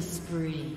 Spree.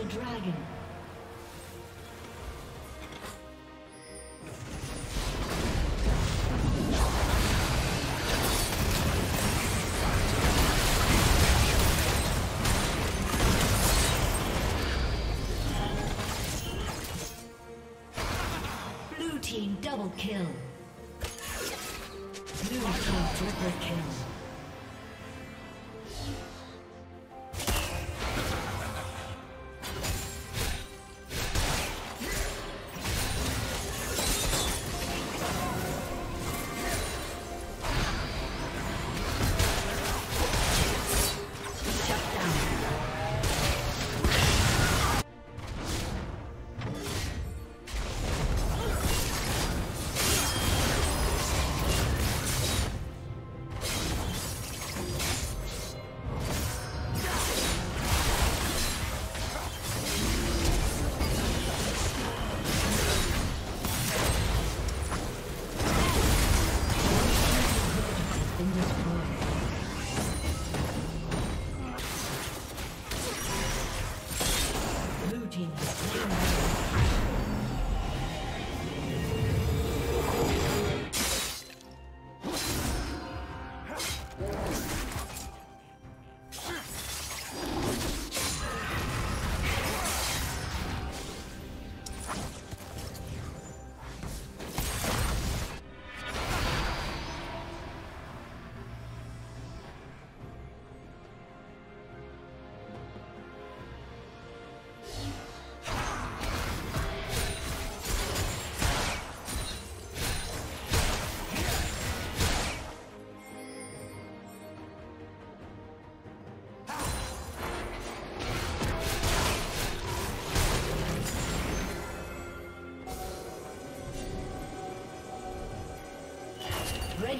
The dragon. Blue team double kill. Blue team triple kill.